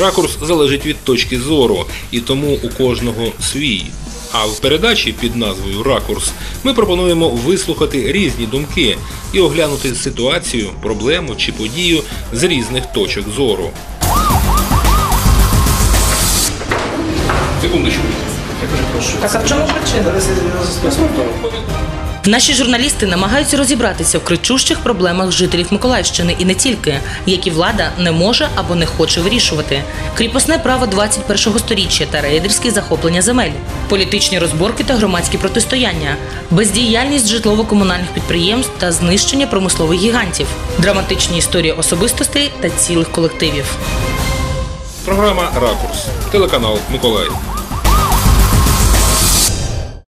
Ракурс залежить від точки зору, і тому у кожного свій. А в передачі під назвою Ракурс ми пропонуємо вислухати різні думки і оглянути ситуацію, проблему чи подію з різних точок зору. Секундочку. Так а в чому причина? Наші журналісти намагаються розібратися в кричущих проблемах жителів Миколаївщини і не тільки, які влада не може або не хоче вирішувати. Кріпосне право 21-го сторіччя та рейдерські захоплення земель, політичні розборки та громадські протистояння, бездіяльність житлово-комунальних підприємств та знищення промислових гігантів, драматичні історії особистостей та цілих колективів. Програма Ракурс. Телеканал Миколаїв.